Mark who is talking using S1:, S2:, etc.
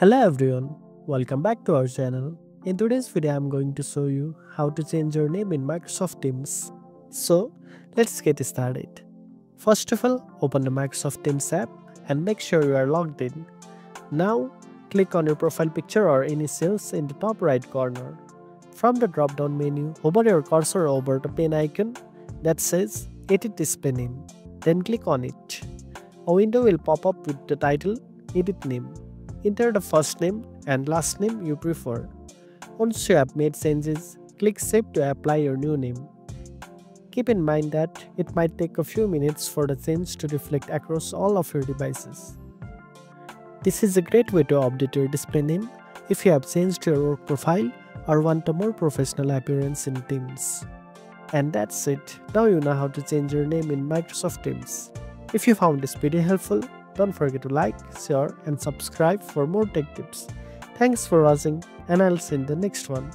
S1: Hello everyone, welcome back to our channel. In today's video I'm going to show you how to change your name in Microsoft Teams. So let's get started. First of all, open the Microsoft Teams app and make sure you are logged in. Now click on your profile picture or initials in the top right corner. From the drop down menu, hover your cursor over the pen icon that says Edit Display Name. Then click on it. A window will pop up with the title Edit Name. Enter the first name and last name you prefer. Once you have made changes, click Save to apply your new name. Keep in mind that it might take a few minutes for the change to reflect across all of your devices. This is a great way to update your display name if you have changed your work profile or want a more professional appearance in Teams. And that's it. Now you know how to change your name in Microsoft Teams. If you found this video helpful, don't forget to like, share and subscribe for more tech tips. Thanks for watching and I'll see you in the next one.